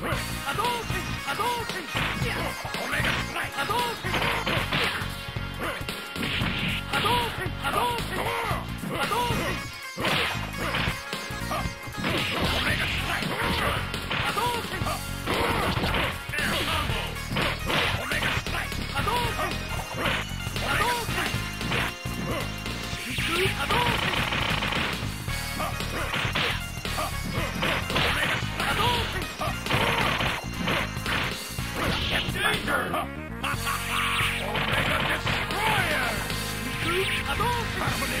Hadouken! Hadouken! Permanent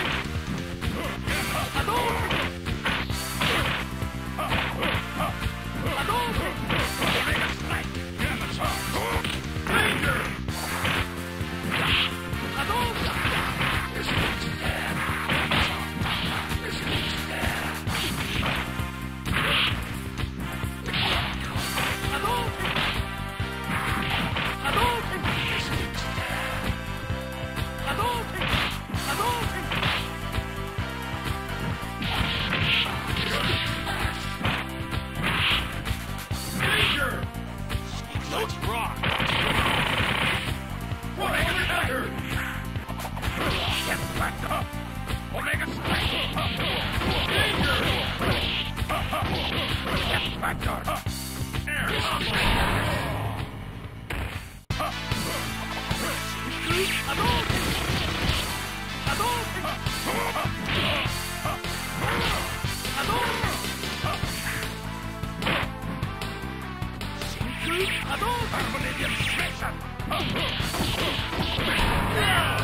Omega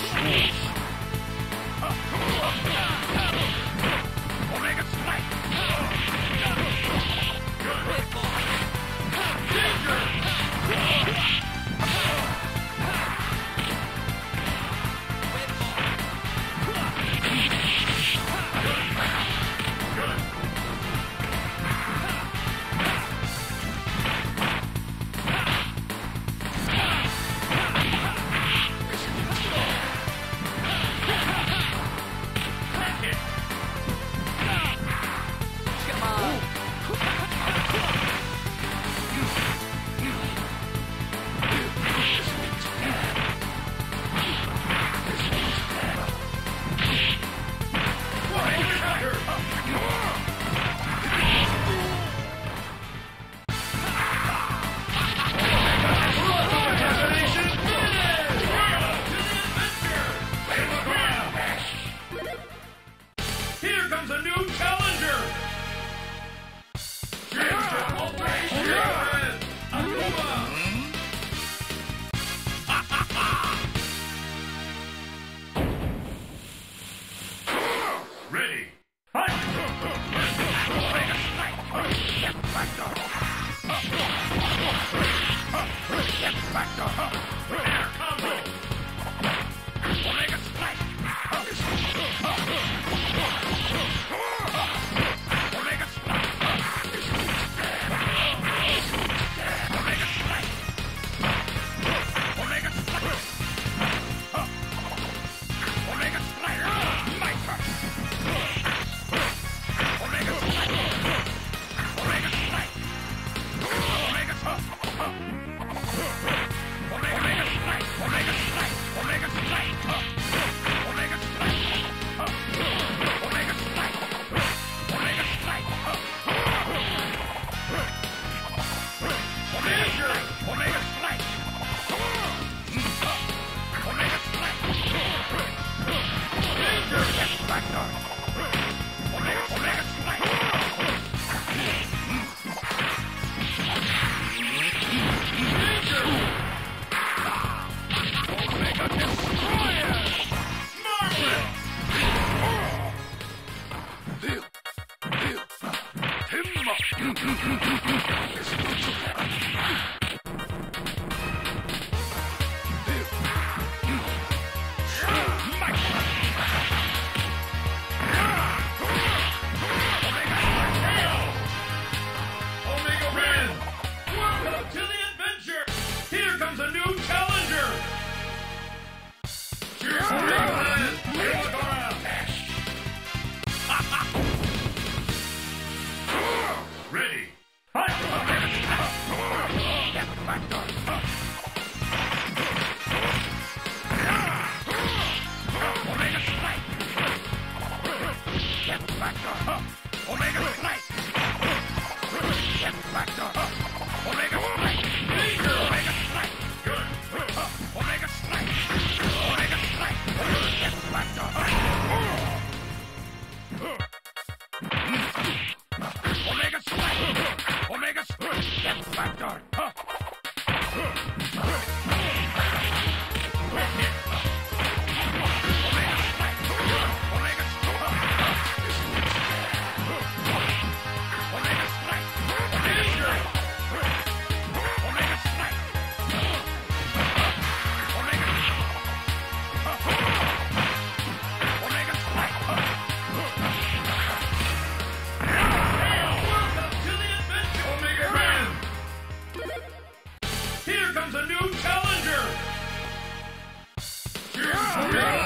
Yes. Thank you. Omega Strike! Omega Strike! Huh. the new challenger! Yeah!